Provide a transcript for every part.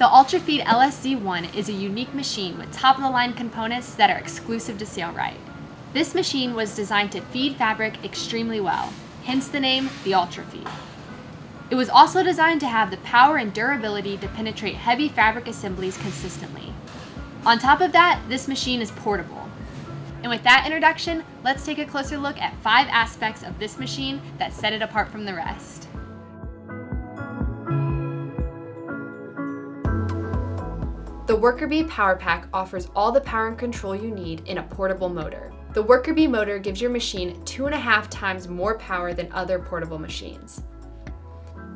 The UltraFeed LSZ1 is a unique machine with top-of-the-line components that are exclusive to Sailrite. This machine was designed to feed fabric extremely well, hence the name the UltraFeed. It was also designed to have the power and durability to penetrate heavy fabric assemblies consistently. On top of that, this machine is portable. And with that introduction, let's take a closer look at five aspects of this machine that set it apart from the rest. WorkerB Power Pack offers all the power and control you need in a portable motor. The WorkerB motor gives your machine two and a half times more power than other portable machines.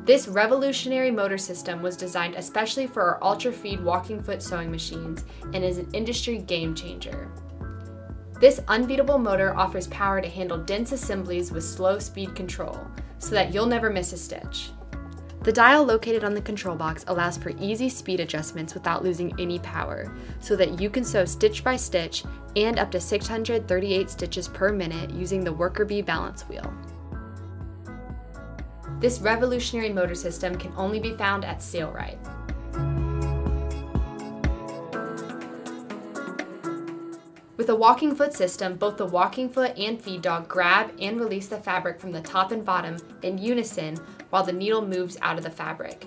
This revolutionary motor system was designed especially for our UltraFeed walking foot sewing machines and is an industry game changer. This unbeatable motor offers power to handle dense assemblies with slow speed control, so that you'll never miss a stitch. The dial located on the control box allows for easy speed adjustments without losing any power, so that you can sew stitch by stitch and up to 638 stitches per minute using the WorkerB balance wheel. This revolutionary motor system can only be found at Sailrite. With a walking foot system, both the walking foot and feed dog grab and release the fabric from the top and bottom in unison while the needle moves out of the fabric.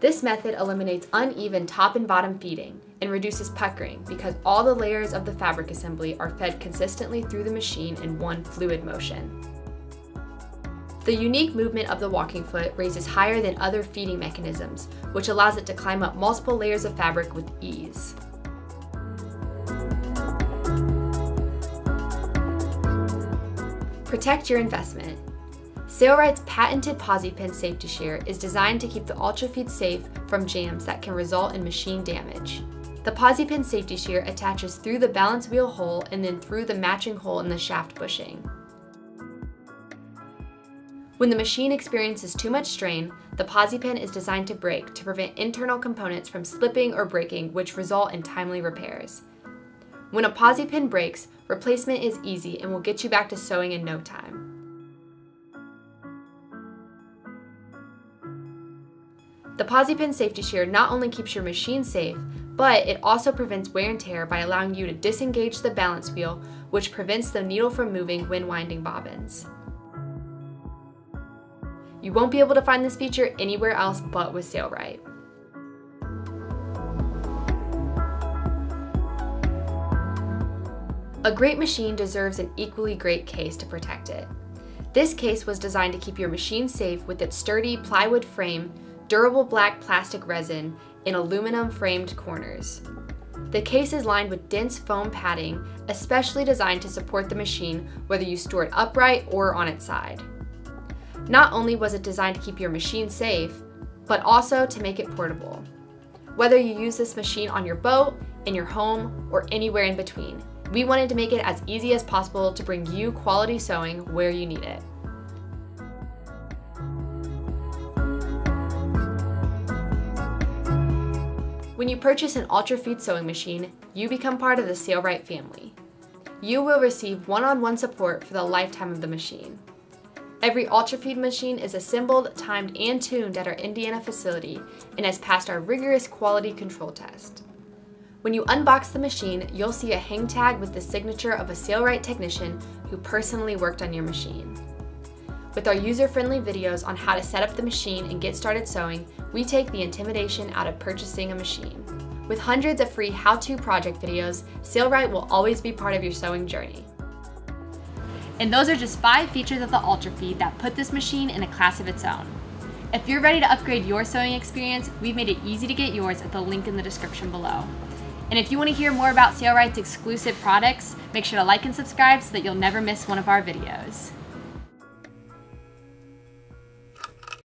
This method eliminates uneven top and bottom feeding and reduces puckering because all the layers of the fabric assembly are fed consistently through the machine in one fluid motion. The unique movement of the walking foot raises higher than other feeding mechanisms, which allows it to climb up multiple layers of fabric with ease. Protect your investment. Sailrite's patented PosiPin safety shear is designed to keep the UltraFeed safe from jams that can result in machine damage. The PosiPin safety shear attaches through the balance wheel hole and then through the matching hole in the shaft bushing. When the machine experiences too much strain, the PosiPin is designed to break to prevent internal components from slipping or breaking which result in timely repairs. When a PosiPin breaks, replacement is easy and will get you back to sewing in no time. The PosiPin safety shear not only keeps your machine safe, but it also prevents wear and tear by allowing you to disengage the balance wheel, which prevents the needle from moving when winding bobbins. You won't be able to find this feature anywhere else but with Sailrite. A great machine deserves an equally great case to protect it. This case was designed to keep your machine safe with its sturdy plywood frame, durable black plastic resin, and aluminum framed corners. The case is lined with dense foam padding, especially designed to support the machine whether you store it upright or on its side. Not only was it designed to keep your machine safe, but also to make it portable. Whether you use this machine on your boat, in your home, or anywhere in between, we wanted to make it as easy as possible to bring you quality sewing where you need it. When you purchase an UltraFeed sewing machine, you become part of the Sailrite family. You will receive one-on-one -on -one support for the lifetime of the machine. Every UltraFeed machine is assembled, timed, and tuned at our Indiana facility and has passed our rigorous quality control test. When you unbox the machine, you'll see a hang tag with the signature of a Sailrite technician who personally worked on your machine. With our user-friendly videos on how to set up the machine and get started sewing, we take the intimidation out of purchasing a machine. With hundreds of free how-to project videos, Sailrite will always be part of your sewing journey. And those are just five features of the UltraFeed that put this machine in a class of its own. If you're ready to upgrade your sewing experience, we've made it easy to get yours at the link in the description below. And if you want to hear more about Sailrite's exclusive products, make sure to like and subscribe so that you'll never miss one of our videos.